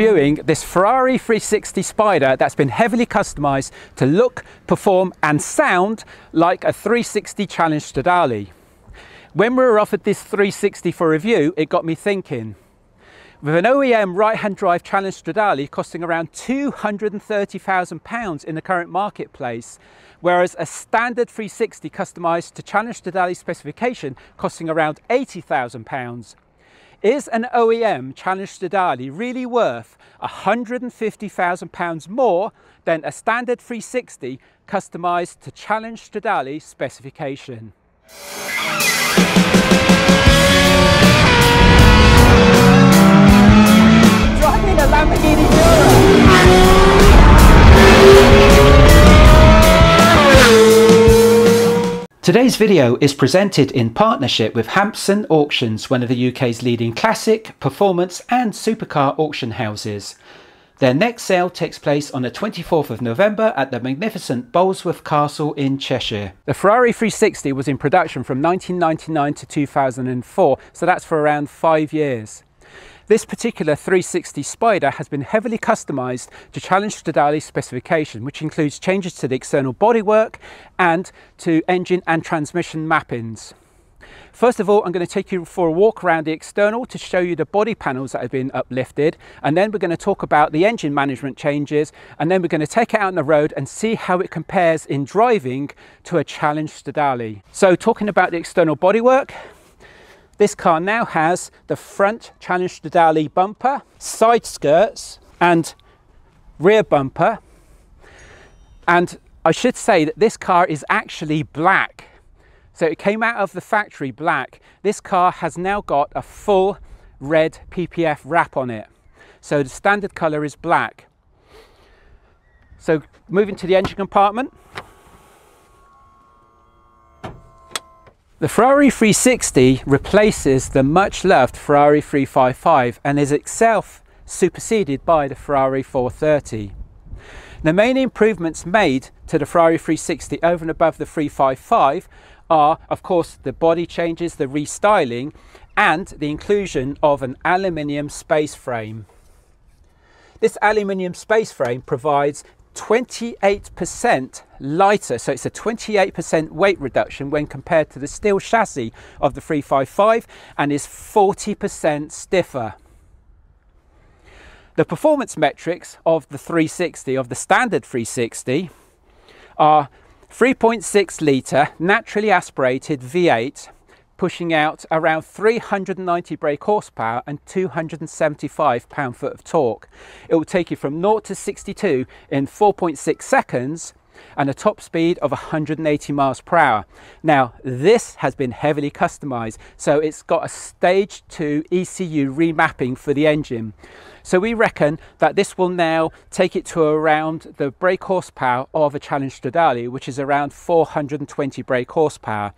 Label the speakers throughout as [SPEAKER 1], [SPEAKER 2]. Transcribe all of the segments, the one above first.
[SPEAKER 1] reviewing this Ferrari 360 Spider that's been heavily customized to look, perform and sound like a 360 Challenge Stradale. When we were offered this 360 for review, it got me thinking. With an OEM right-hand drive Challenge Stradale costing around £230,000 in the current marketplace, whereas a standard 360 customised to Challenge Stradale specification costing around £80,000, is an OEM Challenge Stradale really worth £150,000 more than a standard 360 customised to Challenge Stradale specification? Driving a Lamborghini Today's video is presented in partnership with Hampson Auctions, one of the UK's leading classic, performance and supercar auction houses. Their next sale takes place on the 24th of November at the magnificent Bolesworth Castle in Cheshire. The Ferrari 360 was in production from 1999 to 2004, so that's for around five years. This particular 360 Spider has been heavily customised to challenge Stradale's specification, which includes changes to the external bodywork and to engine and transmission mappings. First of all, I'm going to take you for a walk around the external to show you the body panels that have been uplifted. And then we're going to talk about the engine management changes. And then we're going to take it out on the road and see how it compares in driving to a Challenge Stradale. So talking about the external bodywork, this car now has the front Challenge Stradale bumper, side skirts and rear bumper. And I should say that this car is actually black. So it came out of the factory black. This car has now got a full red PPF wrap on it. So the standard color is black. So moving to the engine compartment. The Ferrari 360 replaces the much loved Ferrari 355 and is itself superseded by the Ferrari 430. The main improvements made to the Ferrari 360 over and above the 355 are, of course, the body changes, the restyling, and the inclusion of an aluminium space frame. This aluminium space frame provides 28% lighter, so it's a 28% weight reduction when compared to the steel chassis of the 355 and is 40% stiffer. The performance metrics of the 360, of the standard 360, are 3.6 litre naturally aspirated V8 pushing out around 390 brake horsepower and 275 pound-foot of torque. It will take you from 0 to 62 in 4.6 seconds and a top speed of 180 miles per hour. Now, this has been heavily customized, so it's got a stage 2 ECU remapping for the engine. So we reckon that this will now take it to around the brake horsepower of a Challenge Stradale, which is around 420 brake horsepower.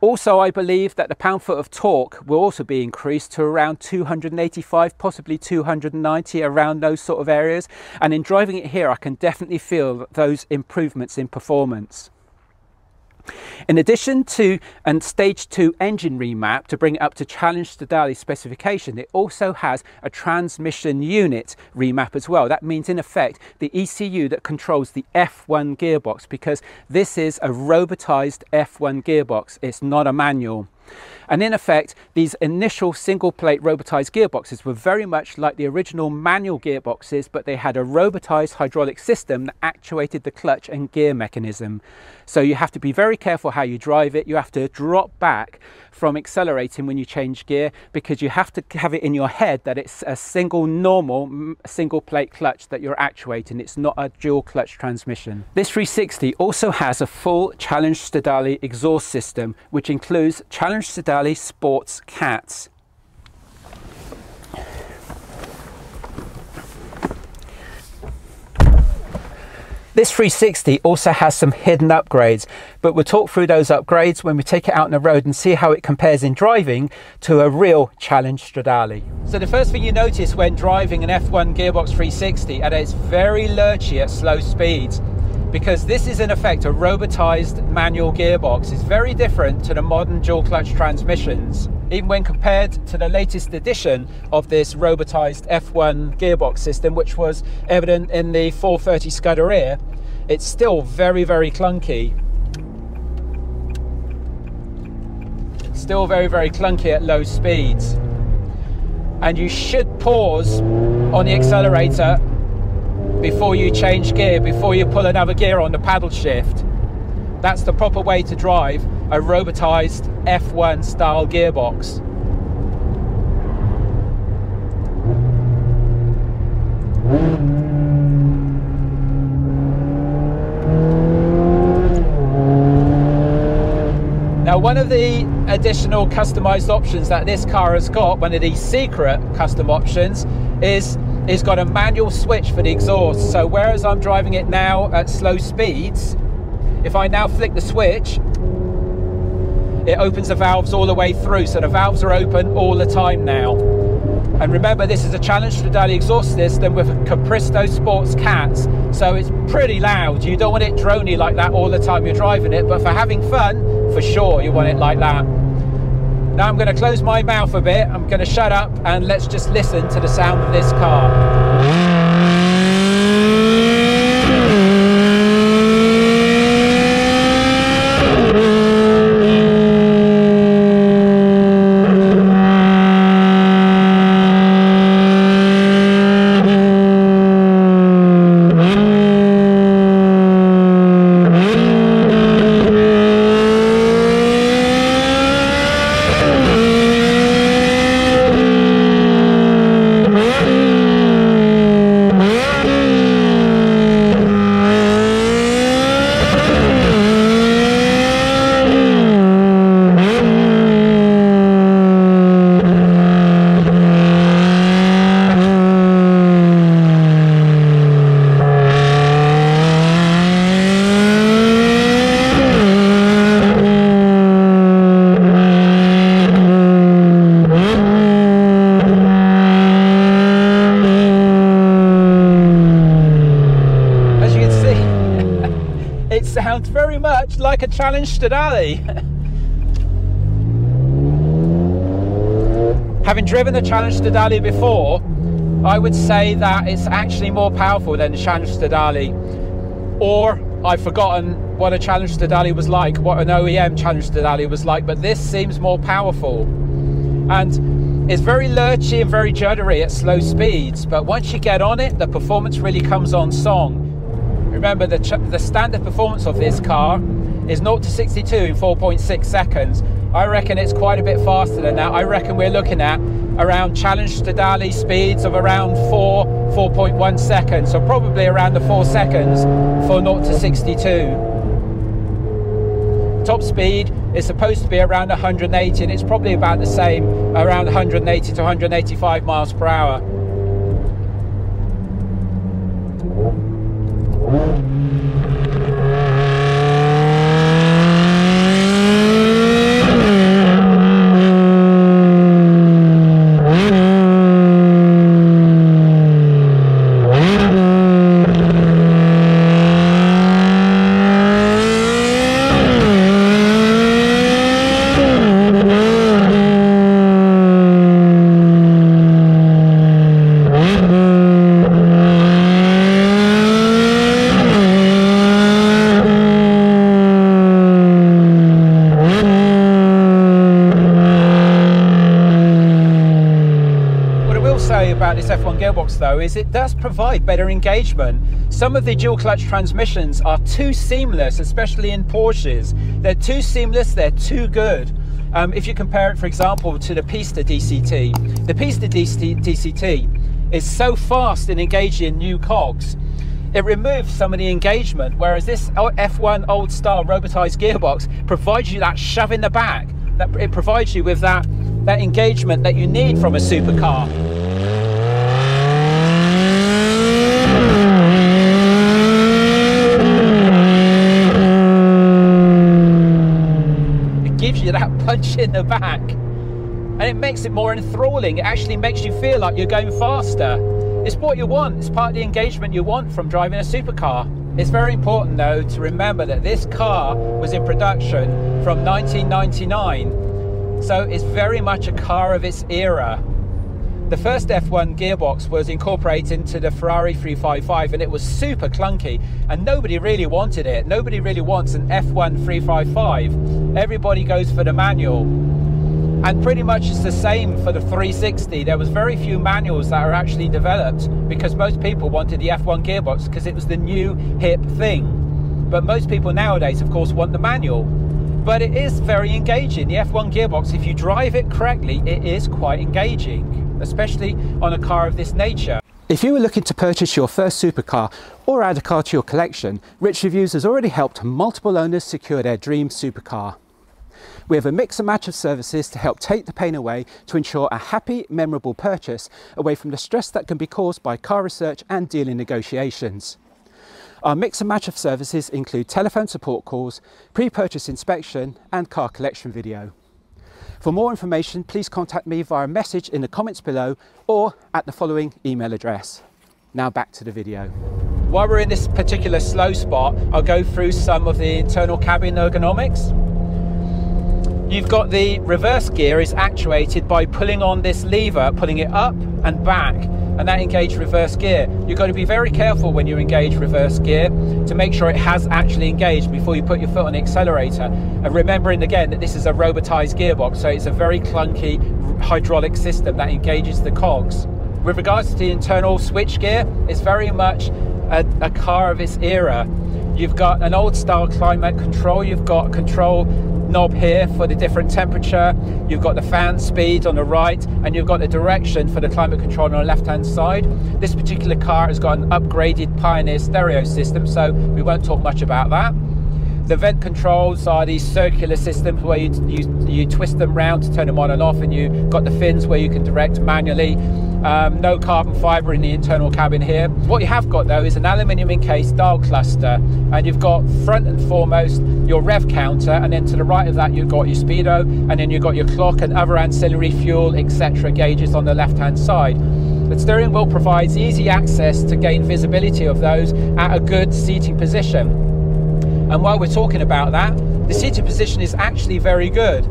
[SPEAKER 1] Also, I believe that the pound foot of torque will also be increased to around 285, possibly 290, around those sort of areas. And in driving it here, I can definitely feel those improvements in performance. In addition to a stage 2 engine remap to bring it up to challenge Stradale specification, it also has a transmission unit remap as well. That means in effect the ECU that controls the F1 gearbox because this is a robotized F1 gearbox, it's not a manual. And in effect, these initial single plate robotized gearboxes were very much like the original manual gearboxes, but they had a robotized hydraulic system that actuated the clutch and gear mechanism. So you have to be very careful how you drive it. You have to drop back from accelerating when you change gear because you have to have it in your head that it's a single normal single plate clutch that you're actuating. It's not a dual clutch transmission. This 360 also has a full Challenge Stradale exhaust system, which includes Challenge Stradale Sports Cats. This 360 also has some hidden upgrades, but we'll talk through those upgrades when we take it out on the road and see how it compares in driving to a real Challenge Stradale. So the first thing you notice when driving an F1 Gearbox 360 that it's very lurchy at slow speeds because this is in effect a robotized manual gearbox. It's very different to the modern dual clutch transmissions. even when compared to the latest edition of this robotized F1 gearbox system, which was evident in the 430 Scuderia, it's still very, very clunky. Still very, very clunky at low speeds. And you should pause on the accelerator before you change gear, before you pull another gear on the paddle shift. That's the proper way to drive a robotized F1 style gearbox. Now, one of the additional customized options that this car has got, one of these secret custom options, is it's got a manual switch for the exhaust. So whereas I'm driving it now at slow speeds, if I now flick the switch, it opens the valves all the way through. So the valves are open all the time now. And remember, this is a Challenge Stradale exhaust system with Capristo Sports Cats. So it's pretty loud. You don't want it drony like that all the time you're driving it, but for having fun, for sure, you want it like that. Now I'm going to close my mouth a bit. I'm going to shut up and let's just listen to the sound of this car. Like a Challenge Stradale. Having driven the Challenge Stradale before, I would say that it's actually more powerful than the Challenge Stradale. Or I've forgotten what a Challenge Stradale was like, what an OEM Challenge Stradale was like, but this seems more powerful. And it's very lurchy and very juddery at slow speeds, but once you get on it, the performance really comes on song. Remember, the, the standard performance of this car is 0 to 62 in 4.6 seconds. I reckon it's quite a bit faster than that. I reckon we're looking at around Challenge to Stradale speeds of around 4, 4.1 seconds. So probably around the 4 seconds for 0 to 62. Top speed is supposed to be around 180 and it's probably about the same, around 180 to 185 miles per hour. about this F1 gearbox though is it does provide better engagement. Some of the dual clutch transmissions are too seamless, especially in Porsches. They're too seamless, they're too good. Um, if you compare it, for example, to the Pista DCT, the Pista DCT is so fast in engaging new cogs, it removes some of the engagement, whereas this F1 old style robotized gearbox provides you that shove in the back, that it provides you with that, that engagement that you need from a supercar. You that punch in the back. And it makes it more enthralling. It actually makes you feel like you're going faster. It's what you want. It's part of the engagement you want from driving a supercar. It's very important though to remember that this car was in production from 1999. So it's very much a car of its era. The first F1 gearbox was incorporated into the Ferrari 355 and it was super clunky and nobody really wanted it. Nobody really wants an F1 355. Everybody goes for the manual. And pretty much it's the same for the 360. There was very few manuals that are actually developed because most people wanted the F1 gearbox because it was the new hip thing. But most people nowadays, of course, want the manual but it is very engaging. The F1 gearbox, if you drive it correctly, it is quite engaging, especially on a car of this nature. If you were looking to purchase your first supercar or add a car to your collection, Rich Reviews has already helped multiple owners secure their dream supercar. We have a mix and match of services to help take the pain away to ensure a happy, memorable purchase away from the stress that can be caused by car research and dealing negotiations. Our mix and match of services include telephone support calls, pre-purchase inspection and car collection video. For more information, please contact me via a message in the comments below or at the following email address. Now back to the video. While we're in this particular slow spot, I'll go through some of the internal cabin ergonomics. You've got the reverse gear is actuated by pulling on this lever, pulling it up and back and that engaged reverse gear. You've got to be very careful when you engage reverse gear to make sure it has actually engaged before you put your foot on the accelerator. And remembering again that this is a robotized gearbox, so it's a very clunky hydraulic system that engages the cogs. With regards to the internal switch gear, it's very much a, a car of its era. You've got an old style climate control, you've got control knob here for the different temperature, you've got the fan speed on the right, and you've got the direction for the climate control on the left hand side. This particular car has got an upgraded Pioneer stereo system, so we won't talk much about that. The vent controls are these circular systems where you, you, you twist them round to turn them on and off, and you've got the fins where you can direct manually. Um, no carbon fibre in the internal cabin here. What you have got though is an aluminium encased dial cluster and you've got front and foremost your rev counter and then to the right of that you've got your speedo and then you've got your clock and other ancillary fuel etc gauges on the left hand side. The steering wheel provides easy access to gain visibility of those at a good seating position. And while we're talking about that, the seating position is actually very good.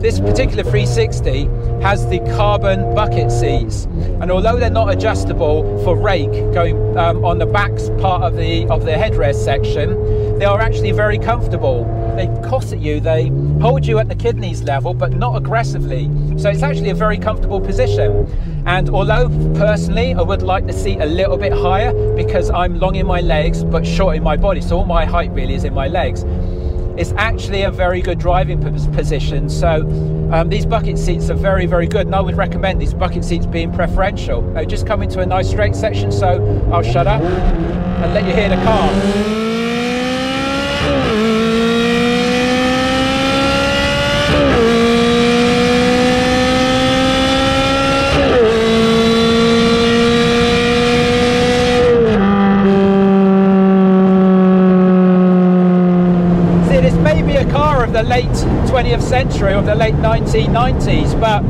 [SPEAKER 1] This particular 360 has the carbon bucket seats. And although they're not adjustable for rake going um, on the back part of the of the headrest section they are actually very comfortable. They cosset you they hold you at the kidneys level but not aggressively. So it's actually a very comfortable position. And although personally I would like the seat a little bit higher because I'm long in my legs but short in my body. So all my height really is in my legs it's actually a very good driving position. So um, these bucket seats are very, very good. And I would recommend these bucket seats being preferential. They just come into a nice straight section. So I'll shut up and let you hear the car. the late 20th century or the late 1990s, but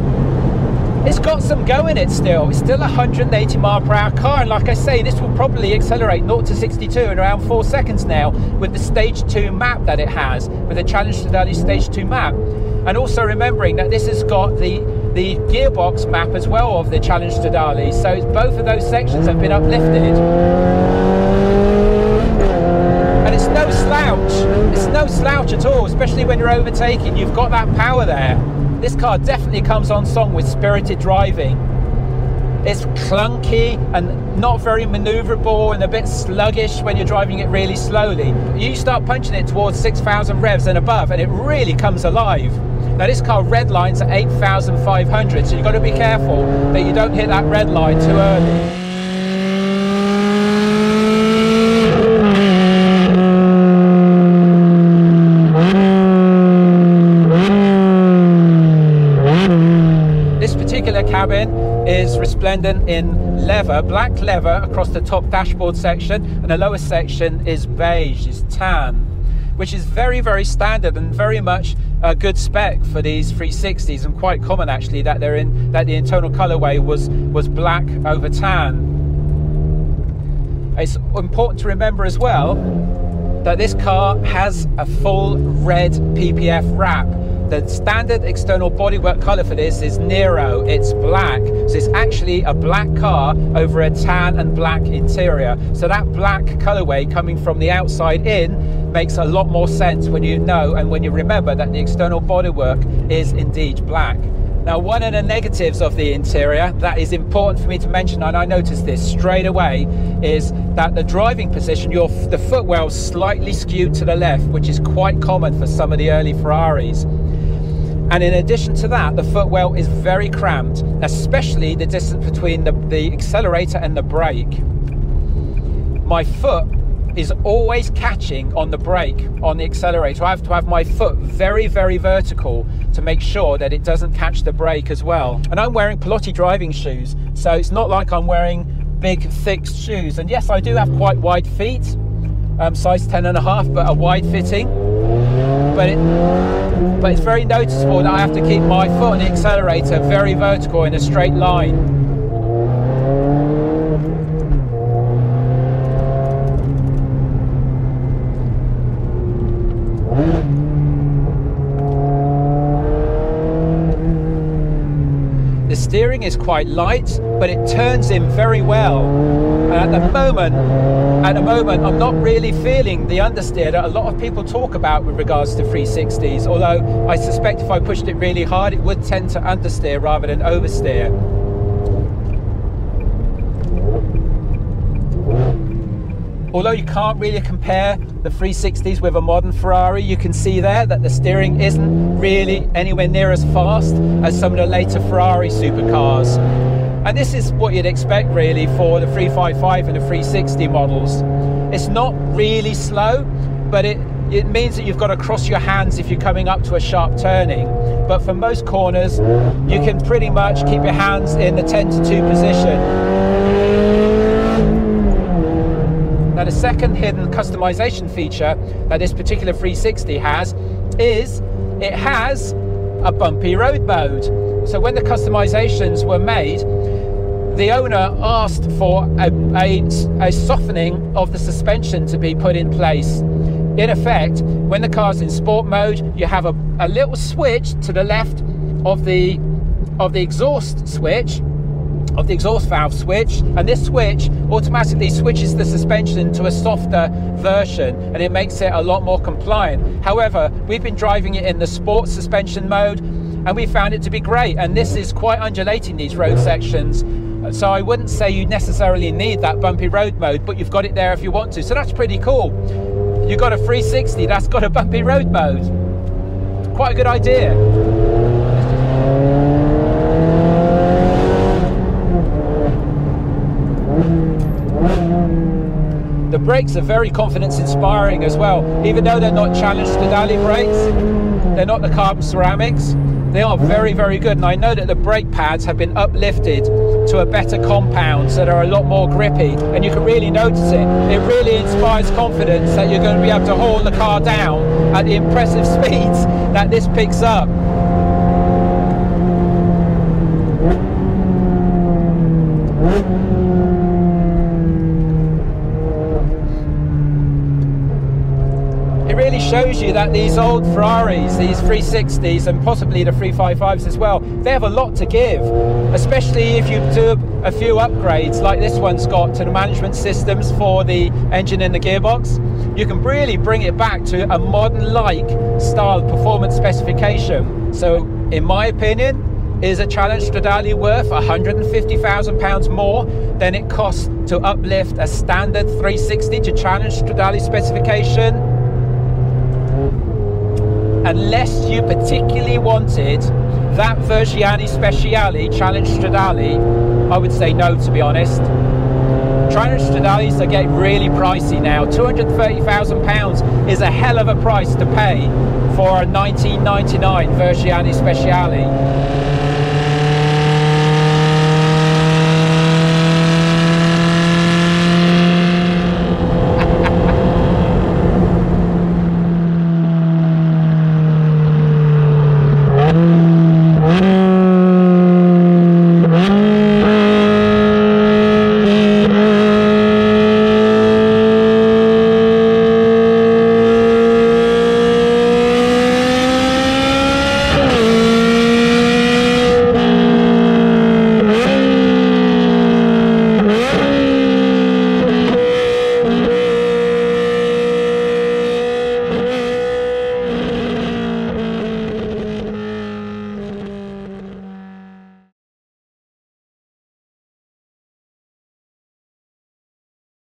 [SPEAKER 1] it's got some go in it still. It's still a 180 mile per hour car, and like I say, this will probably accelerate 0 to 62 in around four seconds now with the stage two map that it has, with the Challenge to Stradale stage two map. And also remembering that this has got the the gearbox map as well of the Challenge Stradale, so both of those sections have been uplifted no slouch. It's no slouch at all, especially when you're overtaking. You've got that power there. This car definitely comes on song with spirited driving. It's clunky and not very maneuverable and a bit sluggish when you're driving it really slowly. You start punching it towards 6,000 revs and above and it really comes alive. Now this car red lines at 8,500 so you've got to be careful that you don't hit that red line too early. Cabin is resplendent in leather, black leather across the top dashboard section, and the lower section is beige, is tan, which is very, very standard and very much a good spec for these 360s, and quite common actually that they're in that the internal colorway was was black over tan. It's important to remember as well that this car has a full red PPF wrap the standard external bodywork color for this is Nero. It's black. So it's actually a black car over a tan and black interior. So that black colorway coming from the outside in makes a lot more sense when you know and when you remember that the external bodywork is indeed black. Now, one of the negatives of the interior that is important for me to mention, and I noticed this straight away, is that the driving position, your the footwell slightly skewed to the left, which is quite common for some of the early Ferraris. And in addition to that, the footwell is very cramped, especially the distance between the, the accelerator and the brake. My foot is always catching on the brake on the accelerator. I have to have my foot very, very vertical to make sure that it doesn't catch the brake as well. And I'm wearing Piloti driving shoes, so it's not like I'm wearing big, thick shoes. And yes, I do have quite wide feet, um, size 10 and a half, but a wide fitting. But, it, but it's very noticeable that I have to keep my foot on the accelerator very vertical in a straight line. Steering is quite light, but it turns in very well. And at the moment, at the moment, I'm not really feeling the understeer that a lot of people talk about with regards to 360s. Although I suspect if I pushed it really hard, it would tend to understeer rather than oversteer. Although you can't really compare the 360s with a modern Ferrari, you can see there that the steering isn't really anywhere near as fast as some of the later Ferrari supercars. And this is what you'd expect really for the 355 and the 360 models. It's not really slow, but it, it means that you've got to cross your hands if you're coming up to a sharp turning. But for most corners, you can pretty much keep your hands in the 10 to 2 position. Now the second hidden customization feature that this particular 360 has is it has a bumpy road mode. So when the customizations were made, the owner asked for a, a, a, softening of the suspension to be put in place. In effect, when the car's in sport mode, you have a, a little switch to the left of the of the exhaust switch of the exhaust valve switch and this switch automatically switches the suspension to a softer version and it makes it a lot more compliant. However, we've been driving it in the sport suspension mode and we found it to be great and this is quite undulating these road sections so I wouldn't say you necessarily need that bumpy road mode but you've got it there if you want to so that's pretty cool. You've got a 360 that's got a bumpy road mode. Quite a good idea. Brakes are very confidence inspiring as well. Even though they're not Challenge Stradale brakes, they're not the carbon ceramics, they are very, very good. And I know that the brake pads have been uplifted to a better compound, so they're a lot more grippy. And you can really notice it. It really inspires confidence that you're going to be able to haul the car down at the impressive speeds that this picks up. Shows you that these old Ferraris, these 360s and possibly the 355s as well, they have a lot to give, especially if you do a few upgrades like this one's got to the management systems for the engine and the gearbox. You can really bring it back to a modern-like style performance specification. So in my opinion, is a Challenge Stradale worth £150,000 more than it costs to uplift a standard 360 to Challenge Stradale specification? Unless you particularly wanted that Vergiani Speciale Challenge Stradale, I would say no to be honest. Challenge Stradales are getting really pricey now. £230,000 is a hell of a price to pay for a 1999 Vergiani Speciale.